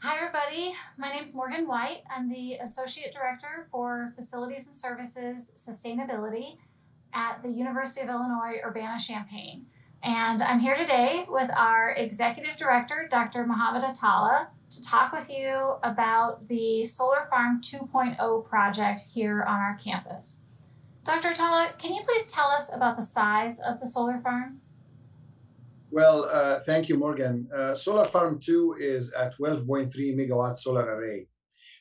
Hi, everybody. My name is Morgan White. I'm the Associate Director for Facilities and Services Sustainability at the University of Illinois Urbana-Champaign. And I'm here today with our Executive Director, Dr. Mohamed Attalla, to talk with you about the Solar Farm 2.0 project here on our campus. Dr. Attalla, can you please tell us about the size of the solar farm? Well, uh, thank you, Morgan. Uh, solar Farm 2 is a 12.3 megawatt solar array,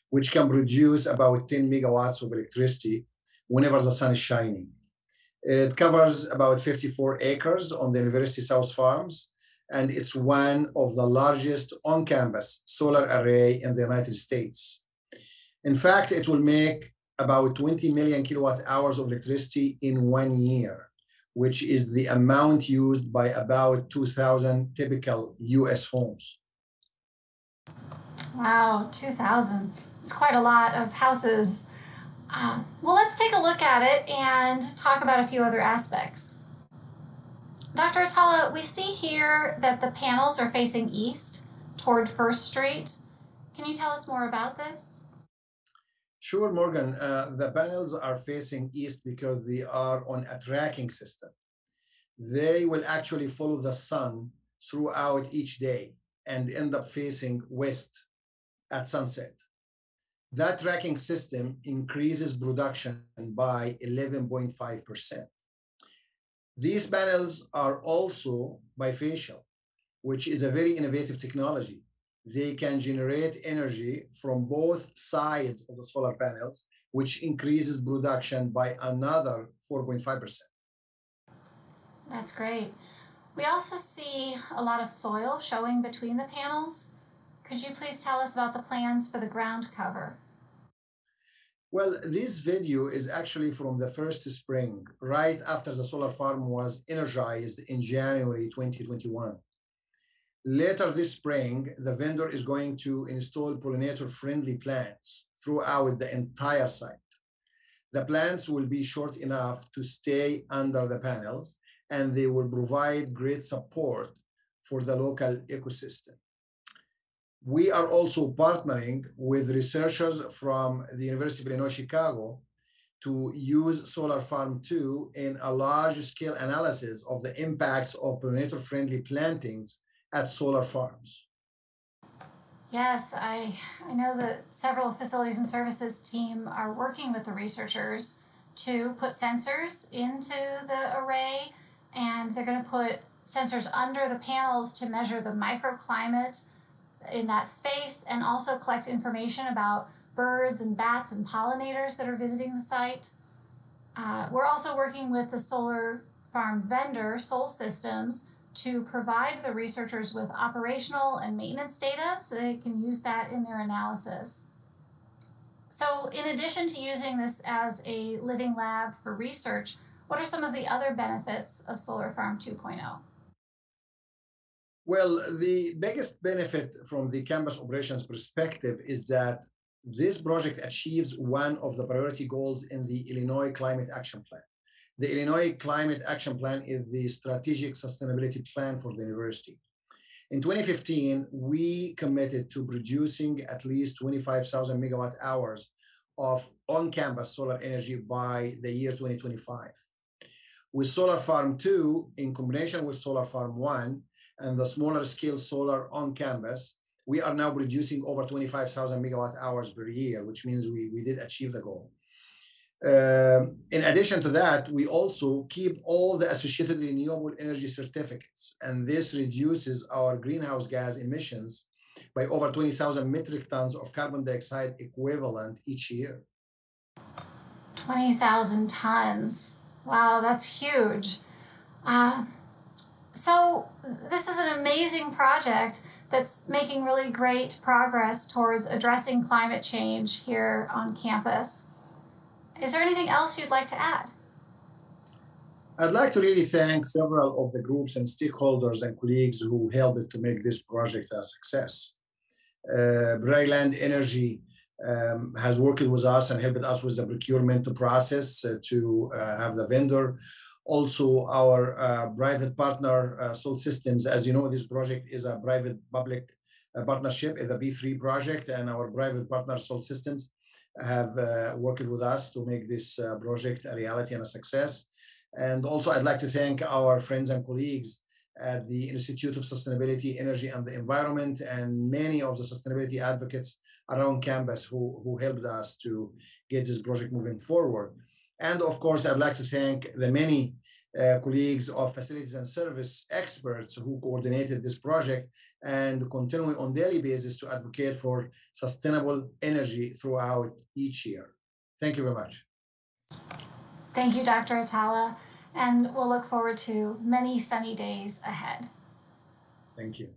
which can produce about 10 megawatts of electricity whenever the sun is shining. It covers about 54 acres on the University South Farms, and it's one of the largest on campus solar array in the United States. In fact, it will make about 20 million kilowatt hours of electricity in one year which is the amount used by about 2,000 typical US homes. Wow, 2,000. It's quite a lot of houses. Uh, well, let's take a look at it and talk about a few other aspects. Dr. Attalla, we see here that the panels are facing east toward First Street. Can you tell us more about this? Sure, Morgan. Uh, the panels are facing east because they are on a tracking system. They will actually follow the sun throughout each day and end up facing west at sunset. That tracking system increases production by 11.5%. These panels are also bifacial, which is a very innovative technology they can generate energy from both sides of the solar panels, which increases production by another 4.5%. That's great. We also see a lot of soil showing between the panels. Could you please tell us about the plans for the ground cover? Well, this video is actually from the first spring, right after the solar farm was energized in January 2021. Later this spring, the vendor is going to install pollinator-friendly plants throughout the entire site. The plants will be short enough to stay under the panels, and they will provide great support for the local ecosystem. We are also partnering with researchers from the University of Illinois Chicago to use Solar Farm 2 in a large scale analysis of the impacts of pollinator friendly plantings at solar farms. Yes, I, I know that several facilities and services team are working with the researchers to put sensors into the array and they're going to put sensors under the panels to measure the microclimate in that space and also collect information about birds and bats and pollinators that are visiting the site. Uh, we're also working with the solar farm vendor, Sol Systems, to provide the researchers with operational and maintenance data so they can use that in their analysis. So in addition to using this as a living lab for research, what are some of the other benefits of Solar Farm 2.0? Well, the biggest benefit from the campus operations perspective is that this project achieves one of the priority goals in the Illinois Climate Action Plan. The Illinois Climate Action Plan is the strategic sustainability plan for the university. In 2015, we committed to producing at least 25,000 megawatt hours of on-campus solar energy by the year 2025. With Solar Farm 2, in combination with Solar Farm 1 and the smaller scale solar on campus, we are now producing over 25,000 megawatt hours per year, which means we, we did achieve the goal. Um, in addition to that, we also keep all the associated renewable energy certificates, and this reduces our greenhouse gas emissions by over 20,000 metric tons of carbon dioxide equivalent each year. 20,000 tons. Wow, that's huge. Uh, so, this is an amazing project that's making really great progress towards addressing climate change here on campus. Is there anything else you'd like to add? I'd like to really thank several of the groups and stakeholders and colleagues who helped to make this project a success. Uh, Land Energy um, has worked with us and helped us with the procurement process uh, to uh, have the vendor. Also, our uh, private partner, uh, Sol Systems, as you know, this project is a private public uh, partnership is the P3 project, and our private partner, Sol Systems, have uh, worked with us to make this uh, project a reality and a success. And also, I'd like to thank our friends and colleagues at the Institute of Sustainability, Energy, and the Environment, and many of the sustainability advocates around campus who, who helped us to get this project moving forward. And of course, I'd like to thank the many uh, colleagues of facilities and service experts who coordinated this project and continuing on daily basis to advocate for sustainable energy throughout each year. Thank you very much. Thank you, Dr. Attalla, and we'll look forward to many sunny days ahead. Thank you.